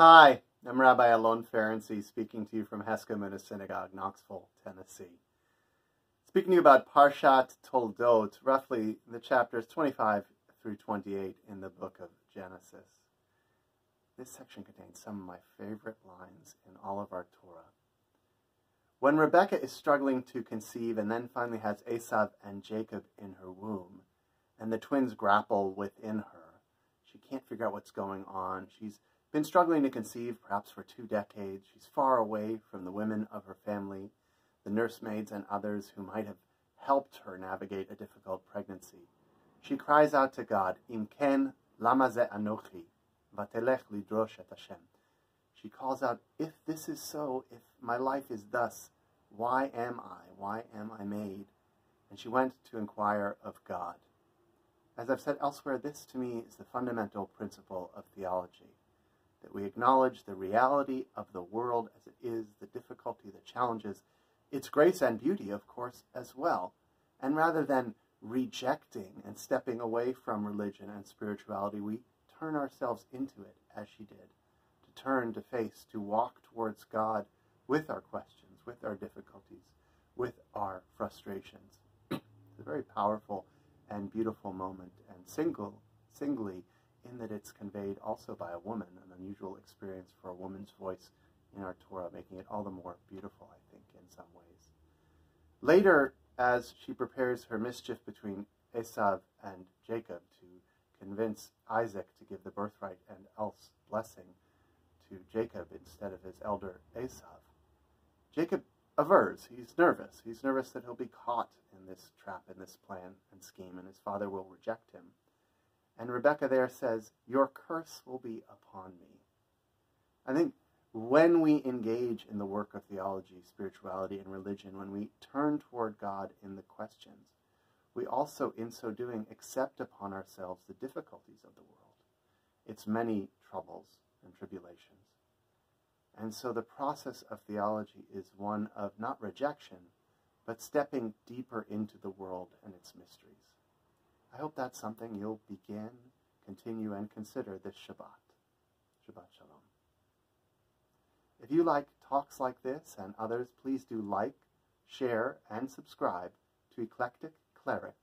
Hi, I'm Rabbi Alon Ferency speaking to you from Heska Amuna Synagogue, Knoxville, Tennessee. Speaking to you about Parshat Toldot, roughly the chapters 25 through 28 in the book of Genesis. This section contains some of my favorite lines in all of our Torah. When Rebecca is struggling to conceive and then finally has Esav and Jacob in her womb, and the twins grapple within her, she can't figure out what's going on. She's been struggling to conceive perhaps for two decades. She's far away from the women of her family, the nursemaids and others who might have helped her navigate a difficult pregnancy. She cries out to God, Im ken lama ze anochi, vatelech lidrosh et Hashem. She calls out, if this is so, if my life is thus, why am I? Why am I made? And she went to inquire of God. As I've said elsewhere, this to me is the fundamental principle of theology that we acknowledge the reality of the world as it is, the difficulty, the challenges, its grace and beauty, of course, as well. And rather than rejecting and stepping away from religion and spirituality, we turn ourselves into it as she did, to turn, to face, to walk towards God with our questions, with our difficulties, with our frustrations. it's a very powerful and beautiful moment, and single, singly, in that it's conveyed also by a woman, an unusual experience for a woman's voice in our Torah, making it all the more beautiful, I think, in some ways. Later, as she prepares her mischief between Esav and Jacob to convince Isaac to give the birthright and else blessing to Jacob instead of his elder Esav, Jacob avers, he's nervous. He's nervous that he'll be caught in this trap, in this plan and scheme, and his father will reject him. And Rebecca there says, Your curse will be upon me. I think when we engage in the work of theology, spirituality, and religion, when we turn toward God in the questions, we also, in so doing, accept upon ourselves the difficulties of the world, its many troubles and tribulations. And so the process of theology is one of not rejection, but stepping deeper into the world and its mysteries. I hope that's something you'll begin, continue, and consider this Shabbat. Shabbat Shalom. If you like talks like this and others, please do like, share, and subscribe to Eclectic Cleric,